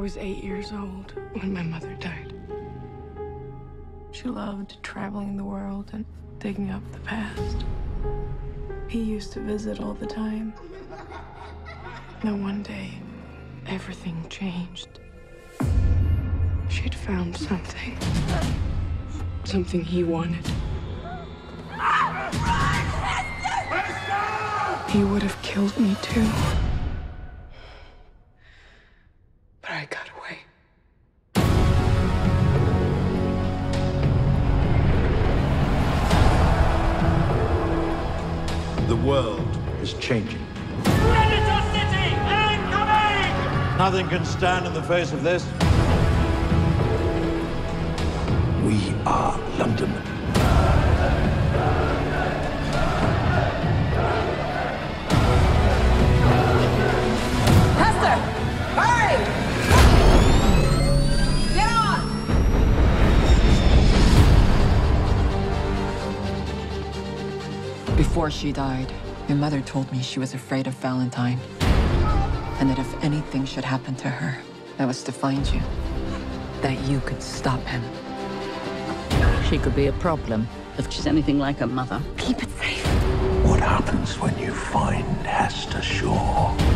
was eight years old when my mother died. She loved traveling the world and digging up the past. He used to visit all the time. Then one day, everything changed. She'd found something. Something he wanted. He would have killed me too. World is changing. Predator City incoming! Nothing can stand in the face of this. We are Before she died, your mother told me she was afraid of Valentine. And that if anything should happen to her, that was to find you. That you could stop him. She could be a problem if she's anything like her mother. Keep it safe. What happens when you find Hester Shaw?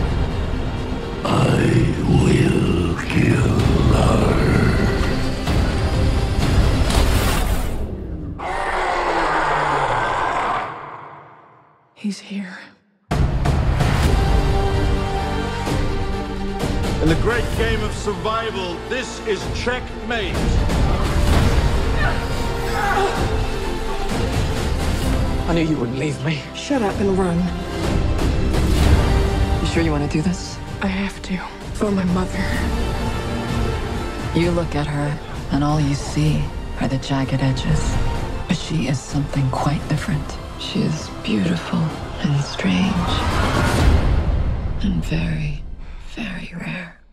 He's here. In the great game of survival, this is checkmate. I knew you wouldn't leave me. Shut up and run. You sure you want to do this? I have to. For my mother. You look at her, and all you see are the jagged edges. But she is something quite different. She is beautiful and strange. And very, very rare.